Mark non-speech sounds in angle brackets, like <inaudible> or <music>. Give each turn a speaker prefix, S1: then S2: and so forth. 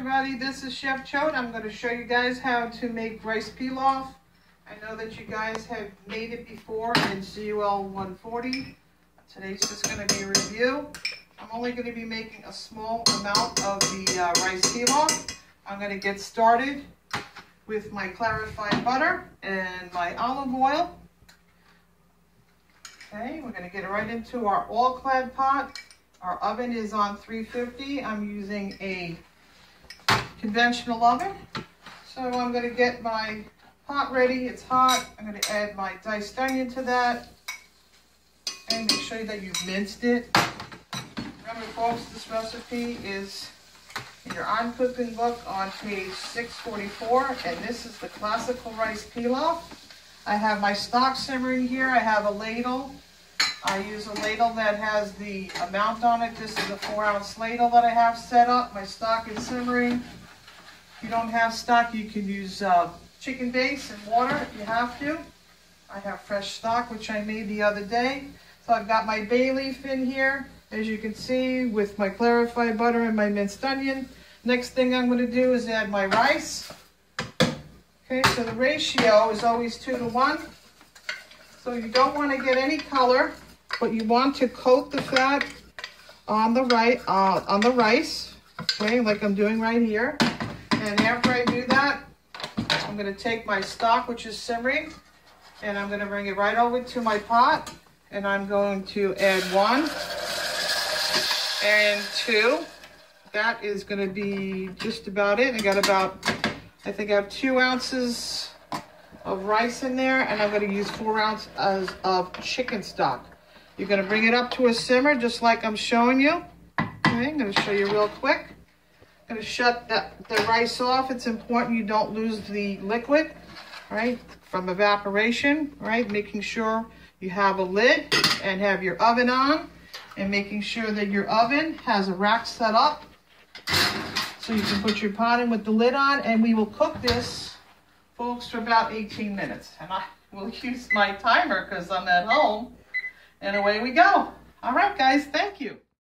S1: Everybody, this is Chef Choate. I'm going to show you guys how to make rice pilaf. I know that you guys have made it before in CUL 140. Today's just going to be a review. I'm only going to be making a small amount of the uh, rice pilaf. I'm going to get started with my clarified butter and my olive oil. Okay, we're going to get right into our all-clad pot. Our oven is on 350. I'm using a conventional oven. So I'm going to get my pot ready. It's hot. I'm going to add my diced onion to that. And make sure that you've minced it. Remember folks, this recipe is in your On Cooking book on page 644. And this is the classical rice pilaf. I have my stock simmering here. I have a ladle. I use a ladle that has the amount on it. This is a four ounce ladle that I have set up. My stock is simmering. You don't have stock, you can use uh, chicken base and water if you have to. I have fresh stock, which I made the other day. So I've got my bay leaf in here, as you can see, with my clarified butter and my minced onion. Next thing I'm going to do is add my rice. Okay, so the ratio is always two to one. So you don't want to get any color, but you want to coat the fat on the right uh, on the rice, okay, like I'm doing right here. And after I do that, I'm going to take my stock, which is simmering, and I'm going to bring it right over to my pot. And I'm going to add one and two. That is going to be just about it. I got about, I think I have two ounces of rice in there, and I'm going to use four ounces of chicken stock. You're going to bring it up to a simmer, just like I'm showing you. Okay, I'm going to show you real quick going to shut the, the rice off. It's important you don't lose the liquid, right, from evaporation, right, making sure you have a lid and have your oven on and making sure that your oven has a rack set up so you can put your pot in with the lid on and we will cook this, folks, for about 18 minutes. And I will <laughs> use my timer because I'm at home and away we go. All right, guys, thank you.